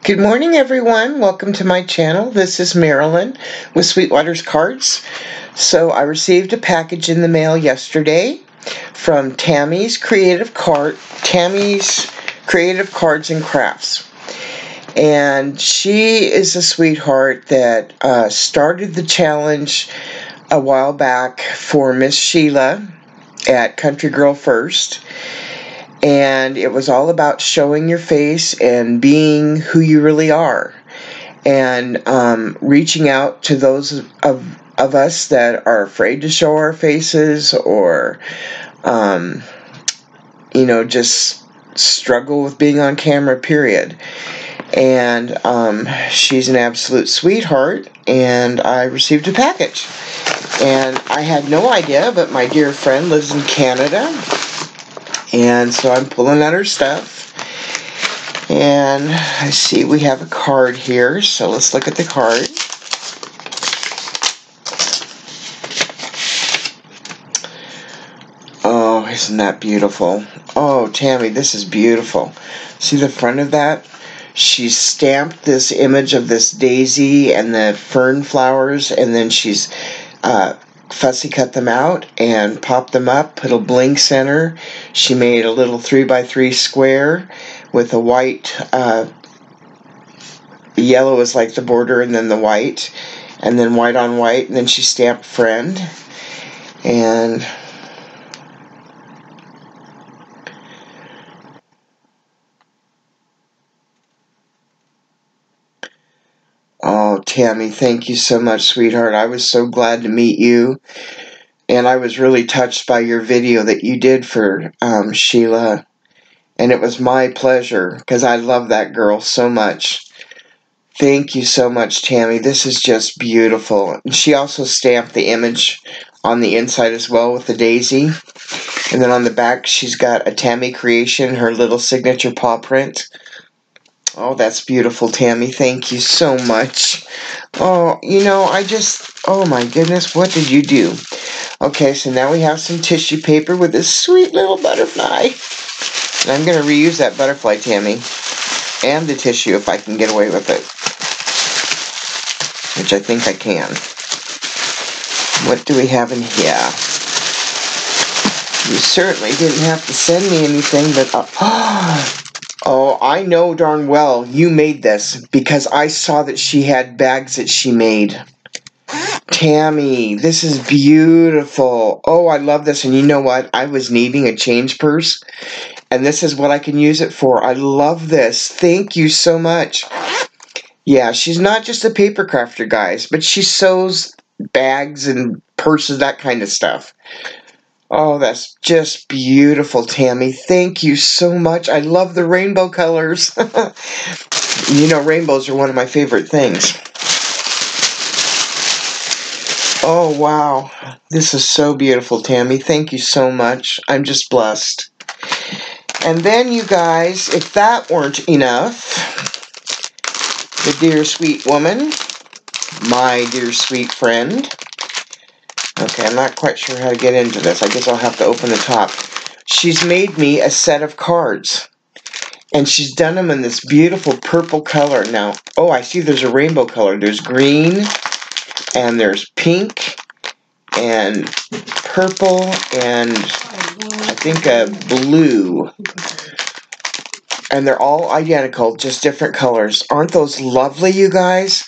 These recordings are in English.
Good morning, everyone. Welcome to my channel. This is Marilyn with Sweetwater's Cards. So I received a package in the mail yesterday from Tammy's Creative Card, Tammy's Creative Cards and Crafts. And she is a sweetheart that uh, started the challenge a while back for Miss Sheila at Country Girl First and it was all about showing your face and being who you really are. And um, reaching out to those of, of us that are afraid to show our faces or um, you know just struggle with being on camera period. And um, she's an absolute sweetheart and i received a package. And i had no idea but my dear friend lives in canada and so I'm pulling out her stuff. And I see we have a card here, so let's look at the card. Oh, isn't that beautiful? Oh, Tammy, this is beautiful. See the front of that? She's stamped this image of this daisy and the fern flowers, and then she's uh, fussy cut them out and popped them up, put a bling center. She made a little 3x3 square with a white, uh, yellow is like the border and then the white, and then white on white, and then she stamped friend. And Tammy, thank you so much, sweetheart. I was so glad to meet you. And I was really touched by your video that you did for um, Sheila. And it was my pleasure because I love that girl so much. Thank you so much, Tammy. This is just beautiful. And she also stamped the image on the inside as well with the daisy. And then on the back, she's got a Tammy creation, her little signature paw print. Oh, that's beautiful, Tammy. Thank you so much. Oh, you know, I just, oh my goodness, what did you do? Okay, so now we have some tissue paper with this sweet little butterfly. And I'm going to reuse that butterfly, Tammy. And the tissue if I can get away with it. Which I think I can. What do we have in here? You certainly didn't have to send me anything, but... Uh, Oh, Oh, I know darn well you made this because I saw that she had bags that she made. Tammy, this is beautiful. Oh, I love this. And you know what? I was needing a change purse, and this is what I can use it for. I love this. Thank you so much. Yeah, she's not just a paper crafter, guys, but she sews bags and purses, that kind of stuff. Oh, that's just beautiful, Tammy. Thank you so much. I love the rainbow colors. you know, rainbows are one of my favorite things. Oh, wow. This is so beautiful, Tammy. Thank you so much. I'm just blessed. And then, you guys, if that weren't enough, the dear sweet woman, my dear sweet friend, Okay, I'm not quite sure how to get into this. I guess I'll have to open the top. She's made me a set of cards. And she's done them in this beautiful purple color. Now, oh, I see there's a rainbow color. There's green, and there's pink, and purple, and I think a blue. And they're all identical, just different colors. Aren't those lovely, you guys?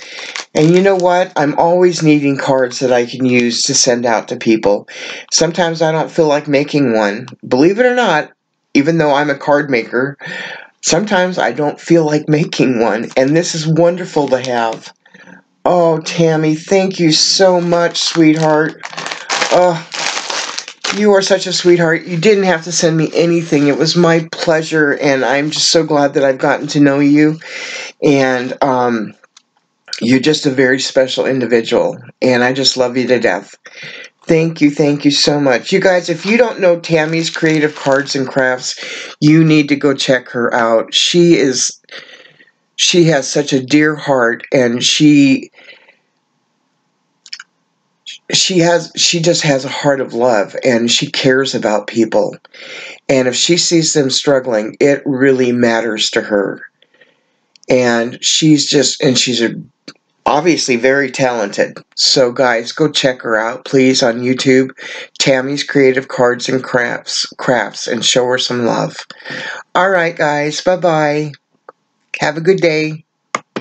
And you know what? I'm always needing cards that I can use to send out to people. Sometimes I don't feel like making one. Believe it or not, even though I'm a card maker, sometimes I don't feel like making one. And this is wonderful to have. Oh, Tammy, thank you so much, sweetheart. Oh, you are such a sweetheart. You didn't have to send me anything. It was my pleasure, and I'm just so glad that I've gotten to know you. And, um, you're just a very special individual, and I just love you to death. Thank you, thank you so much. You guys, if you don't know Tammy's Creative Cards and Crafts, you need to go check her out. She is, she has such a dear heart, and she, she has, she just has a heart of love, and she cares about people. And if she sees them struggling, it really matters to her and she's just and she's a obviously very talented. So guys, go check her out please on YouTube, Tammy's Creative Cards and Crafts crafts and show her some love. All right guys, bye-bye. Have a good day.